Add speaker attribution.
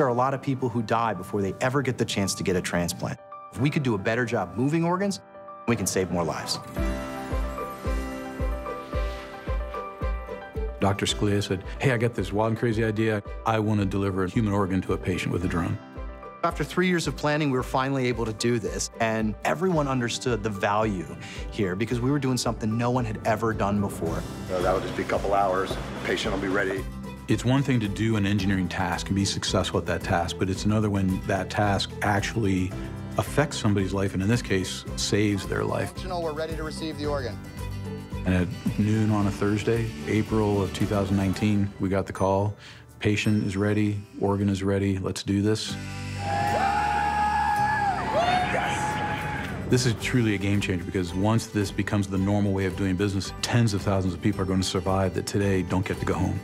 Speaker 1: There are a lot of people who die before they ever get the chance to get a transplant. If we could do a better job moving organs, we can save more lives.
Speaker 2: Dr. Scalea said, hey, I got this wild and crazy idea. I want to deliver a human organ to a patient with a drone.
Speaker 1: After three years of planning, we were finally able to do this, and everyone understood the value here because we were doing something no one had ever done before.
Speaker 3: Uh, that'll just be a couple hours. Patient will be ready.
Speaker 2: It's one thing to do an engineering task and be successful at that task, but it's another when that task actually affects somebody's life, and in this case, saves their life.
Speaker 4: We're ready to receive the organ.
Speaker 2: And at noon on a Thursday, April of 2019, we got the call. Patient is ready, organ is ready, let's do this. This is truly a game changer because once this becomes the normal way of doing business, tens of thousands of people are going to survive that today don't get to go home.